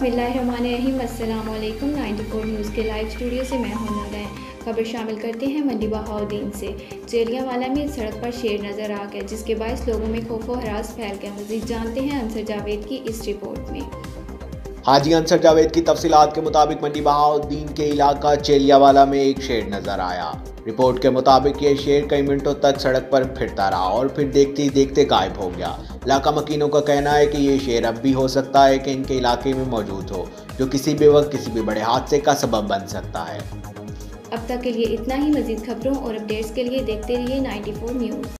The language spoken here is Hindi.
बिस्मिल्लाहिर्रहमानिर्रहीम। अस्सलाम फोर 94 न्यूज़ के लाइव स्टूडियो से मैं हूँ नूरैन। खबर शामिल करते हैं मंडी बहाउद्दीन से। चेलियावाला में सड़क पर शेर नज़र आ गया, जिसके बायस लोगों में खौफ हरास फैल गया। मजीद जानते हैं अंसर जावेद की इस रिपोर्ट में। हाजी अंसर जावेद की तफसीलात के मुताबिक मंडी बहाउद्दीन के इलाका चेलियावाला में एक शेर नज़र आया। रिपोर्ट के मुताबिक ये शेर कई मिनटों तक सड़क पर फिरता रहा और फिर देखते ही देखते गायब हो गया। इलाका मकीनों का कहना है कि ये शेर अब भी हो सकता है कि इनके इलाके में मौजूद हो, जो किसी भी वक्त किसी भी बड़े हादसे का सबब बन सकता है। अब तक के लिए इतना ही मजीद खबरों और अपडेट्स के लिए देखते रहिए 94 न्यूज़।